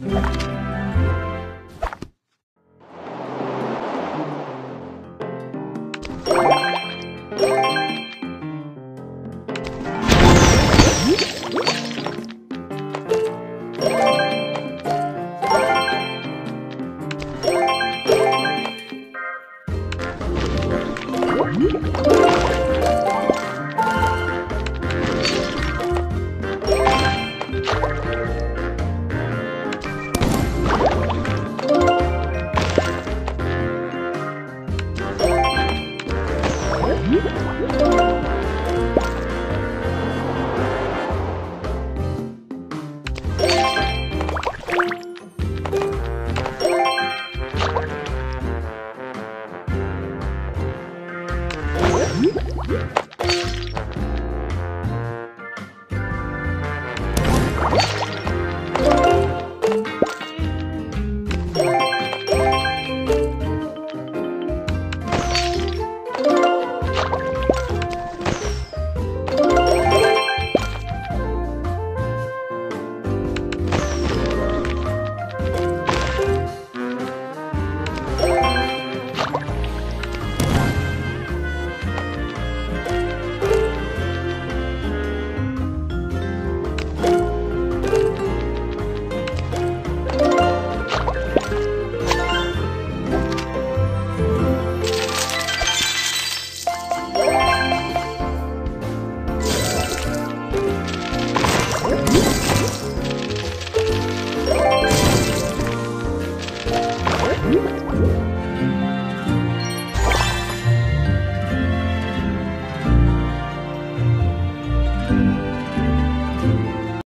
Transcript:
Yeah. Yeah.